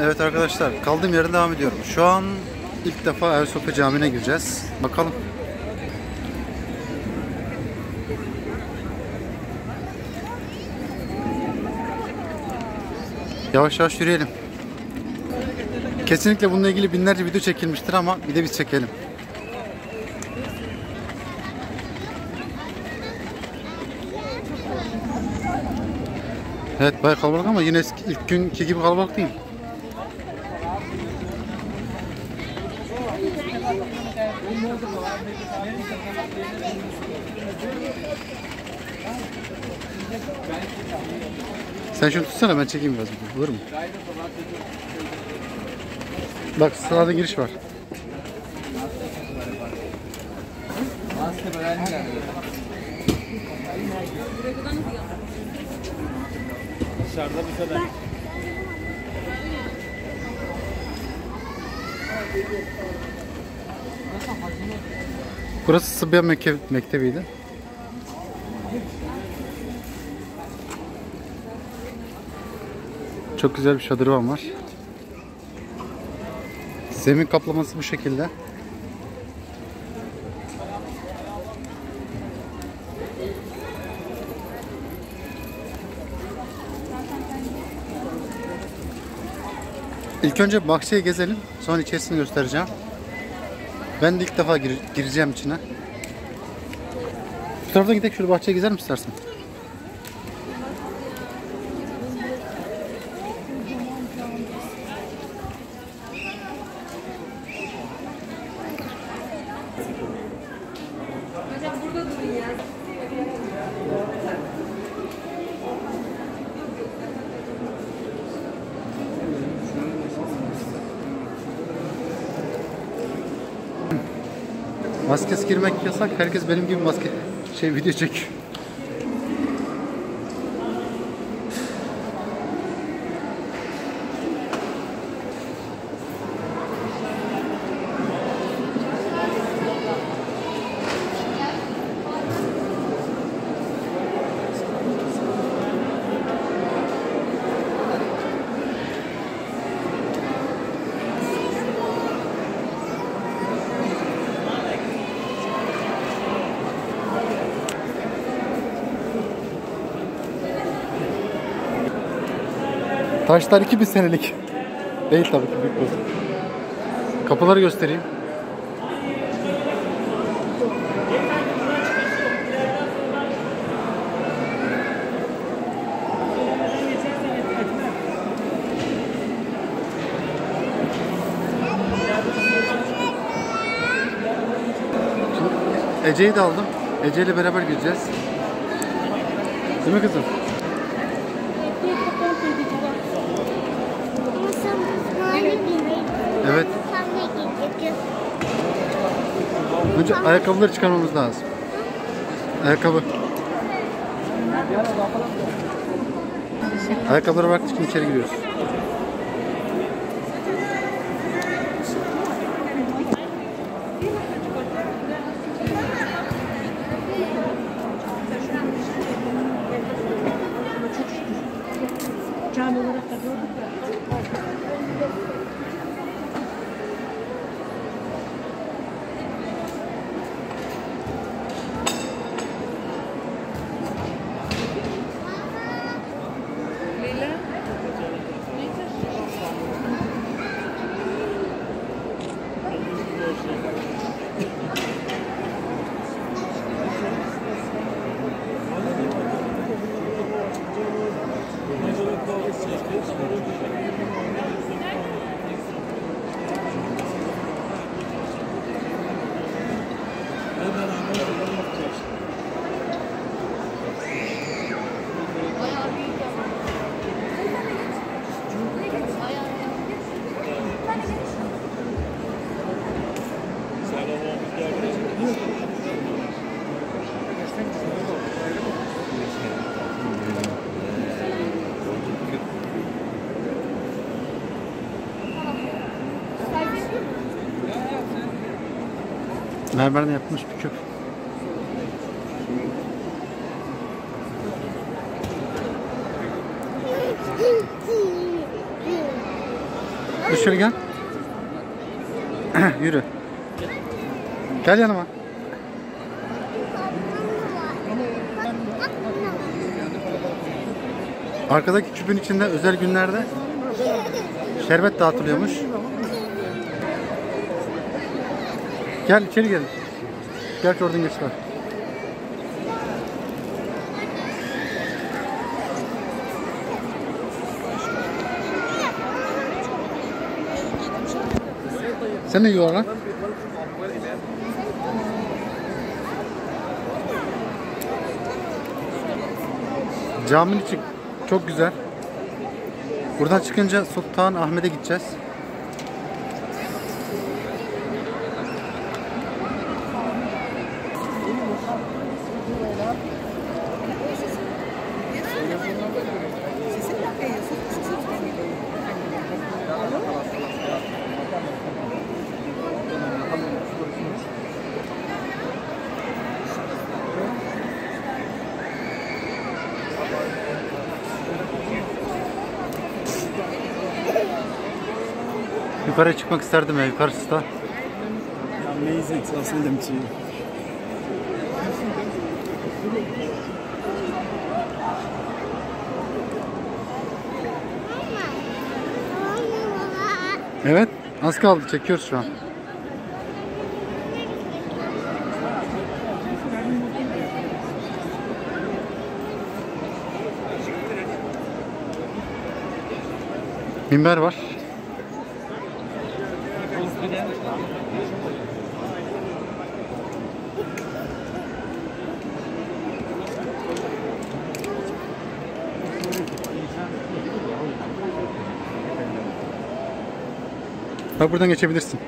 Evet arkadaşlar kaldığım yerden devam ediyorum. Şu an ilk defa Ayasofya Camii'ne gireceğiz. Bakalım. Yavaş yavaş yürüyelim. Kesinlikle bununla ilgili binlerce video çekilmiştir ama bir de biz çekelim. Evet bayağı kalabalık ama yine ilk günkü gibi kalabalık değil. Sen şunu tutsana ben çekeyim biraz. Olur mu? Bak sırada giriş var. Dışarıda bir kadar. Burası Sıbya Mekke, Mektebi'ydi. Çok güzel bir şadırvan var. Zemin kaplaması bu şekilde. İlk önce bahçeyi gezelim. Sonra içerisini göstereceğim. Ben de ilk defa gir- gireceğim içine. Bu taraftan gidelim şöyle bahçeye gezer mi istersen? Maskesiz girmek yasak. Herkes benim gibi maske şey video çekiyor. Taşlar 2000 senelik. Değil tabii ki büyük bozuk. Kapıları göstereyim. Ece'yi de aldım. Ece ile beraber gireceğiz. Değil mi kızım? Evet. Önce ayakkabıları çıkarmamız lazım. Ayakkabı. Ayakkabılara baktık şimdi içeri giriyoruz. Mermerden yapılmış bir küp. Dışarı gel. Yürü. Gel yanıma. Arkadaki küpün içinde özel günlerde şerbet dağıtılıyormuş. Gel içeri gel. Gel oradan geç var. Sen ne yiyorsun lan? Caminin içi çok güzel. Buradan çıkınca Sultan Ahmet'e gideceğiz. Yukarı çıkmak isterdim ya yukarısı da. Amazing. Send them to you. Evet az kaldı çekiyoruz şu an. Minber var. Bak buradan geçebilirsin.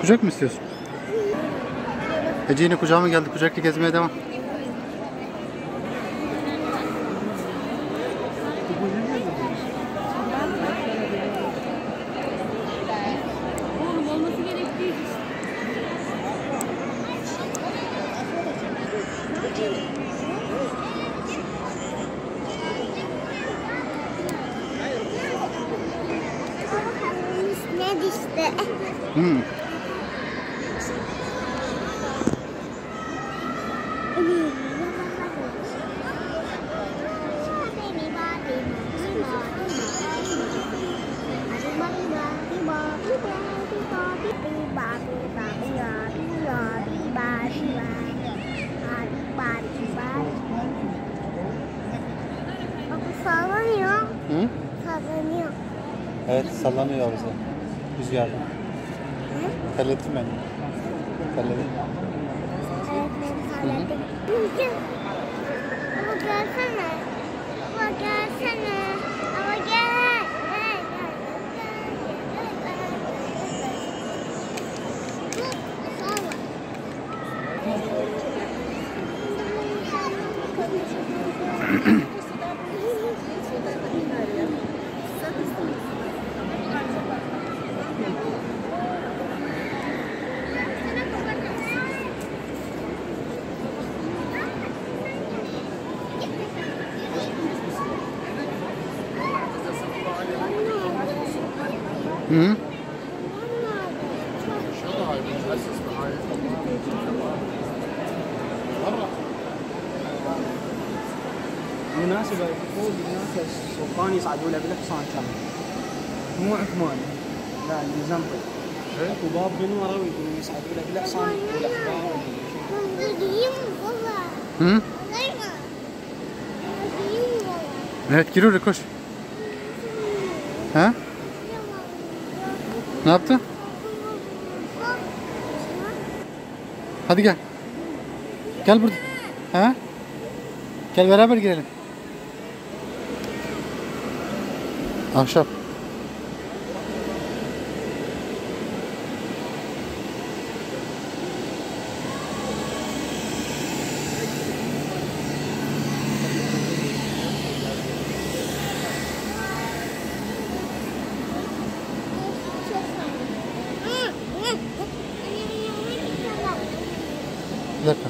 Kucak mı istiyorsun? Ece yine kucağıma geldi. Kucakla gezmeye devam. Oğlum olması gerektiği Ne düştü? Hmm. Sallanıyor. Hı? Sallanıyor. Evet sallanıyor bize. Rüzgarda. Terlettim beni. Terledim. Evet ben salladım. Ama gelsene. Ama gelsene. Ama gel. Gel, gel, gel. Salla. Hı? مناسبه فوق هناك السلطان يصعدوا له بالحصان كامل مو عثمان لا بيزنطي إيه؟ اكو باب من ورا ويقولون يصعدوا له بالحصان والاحبار هم؟ إيه، تكيلو لكوش ها؟ نابتة؟ Hadi gel. Gel burada. Ha? Gel beraber. Ahşap. Bir dakika.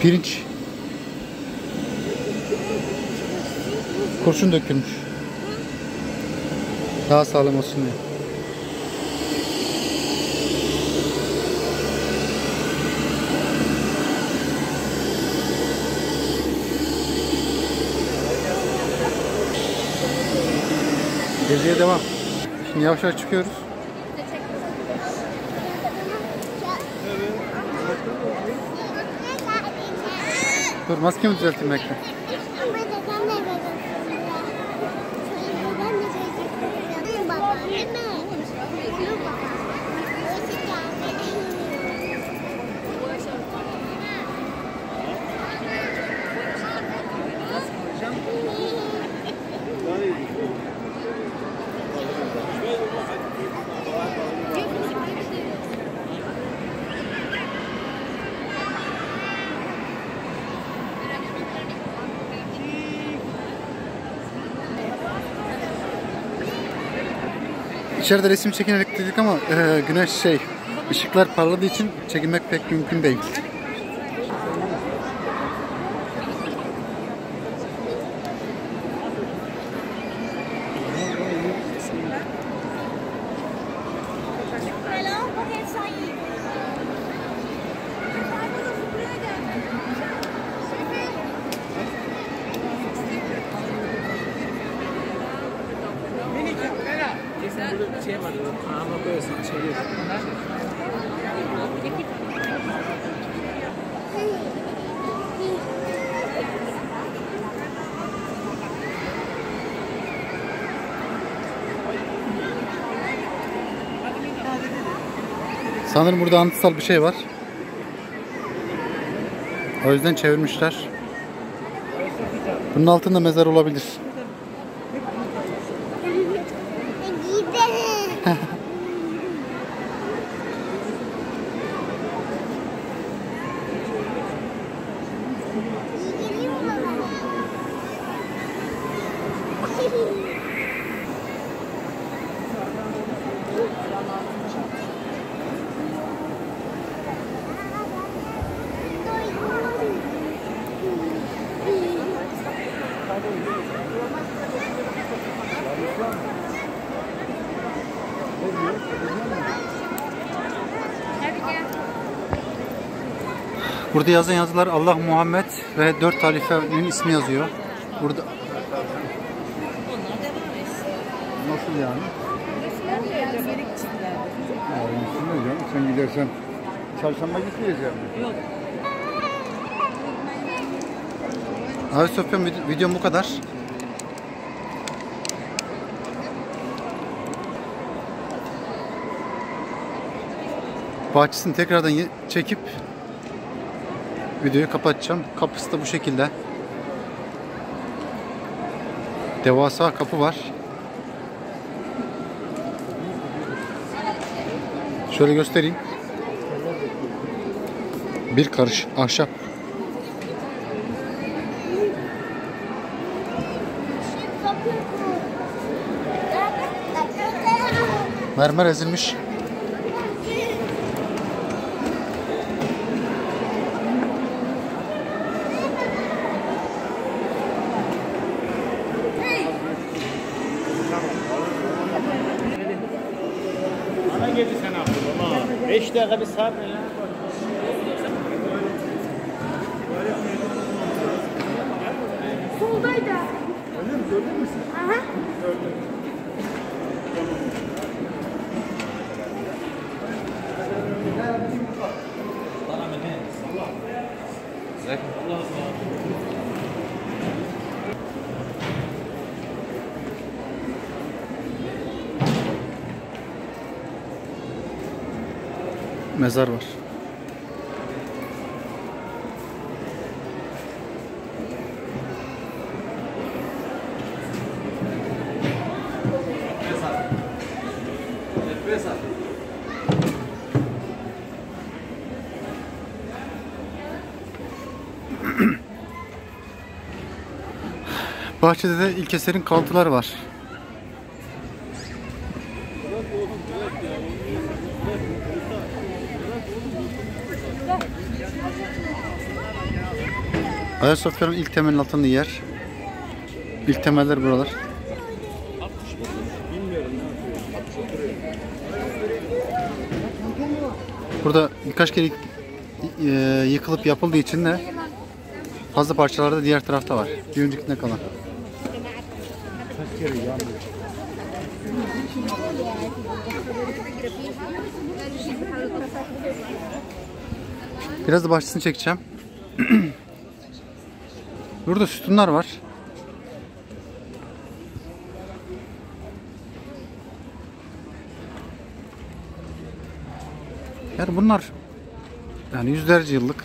Pirinç Kurşun dökülmüş. Daha sağlam olsun diye. Geziye devam. Şimdi yavaş yavaş çıkıyoruz. Dur maskemi düzelteyim bekle. İçeride resim çekinerek dedik ama e, güneş şey ışıklar parladığı için çekinmek pek mümkün değil. Sanırım burada anıtsal bir şey var. O yüzden çevirmişler. Bunun altında mezar olabilir. Burada yazan yazılar Allah Muhammed ve dört halifenin ismi yazıyor. Burada Nasıl yani? Aslında canım sen gidersen çarşamba gitmeyeceğim. Ayasofya vid- videom bu kadar. Bahçesini tekrardan çekip videoyu kapatacağım. Kapısı da bu şekilde. Devasa kapı var. Şöyle göstereyim. Bir karış ahşap. Mermer ezilmiş. Bana geldi sen aklıma. 5 dakika bir saat ne ya? Soldaydı. Öyle mi? Gördün mü sen? Aha. Mezar var. Bahçede de ilk eserin kalıntıları var. Ayasofya'nın ilk temelin atıldığı yer. İlk temeller buralar. Burada birkaç kere e, yıkılıp yapıldığı için de fazla parçaları da diğer tarafta var. Bir öncekinde kalan. Biraz da bahçesini çekeceğim. Burada sütunlar var. Yani bunlar yani yüzlerce yıllık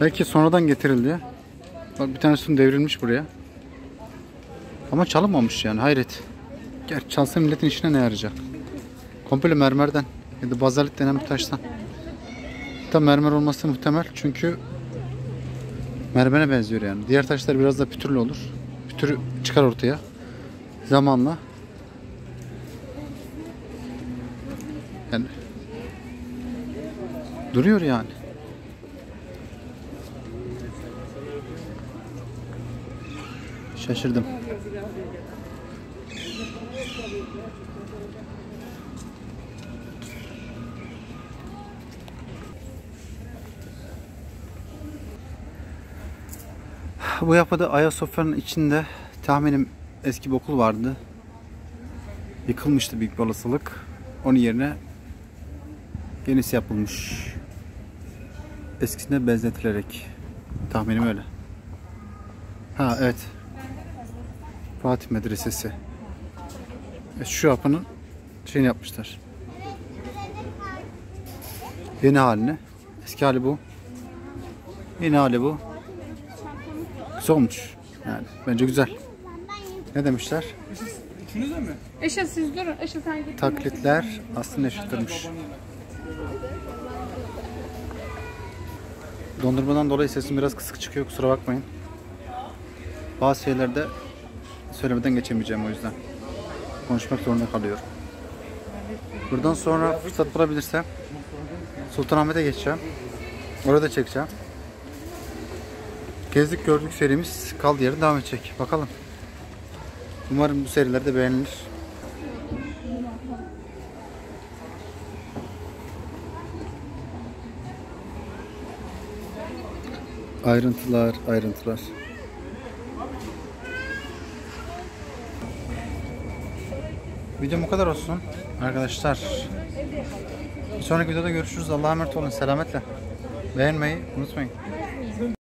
Belki sonradan getirildi. Bak bir tane sütun devrilmiş buraya. Ama çalınmamış yani hayret. Gerçi çalsa milletin işine ne yarayacak? Komple mermerden ya da bazalit denen bir taştan. Hatta mermer olması muhtemel çünkü mermere benziyor yani. Diğer taşlar biraz da pütürlü olur. Pütürü çıkar ortaya. Zamanla. Yani duruyor yani. Şaşırdım. Bu yapıda Ayasofya'nın içinde tahminim eski bir okul vardı. Yıkılmıştı büyük bir olasılık. Onun yerine yenisi yapılmış. Eskisine benzetilerek. Tahminim öyle. Ha evet. Fatih Medresesi. Evet, şu yapının şeyini yapmışlar. Yeni halini. Eski hali bu. Yeni hali bu. Güzel olmuş. Yani bence güzel. Ne demişler? Işıl siz durun. Işıl sen git. Taklitler aslında eşittirmiş. Dondurmadan dolayı sesim biraz kısık çıkıyor kusura bakmayın. Bazı şeylerde söylemeden geçemeyeceğim o yüzden. Konuşmak zorunda kalıyorum. Buradan sonra fırsat bulabilirsem Sultanahmet'e geçeceğim. Orada çekeceğim. Gezdik gördük serimiz kaldı yeri devam edecek. Bakalım. Umarım bu seriler de beğenilir. Ayrıntılar, ayrıntılar. Videom bu kadar olsun arkadaşlar. Bir sonraki videoda görüşürüz. Allah'a emanet olun. Selametle. Beğenmeyi unutmayın.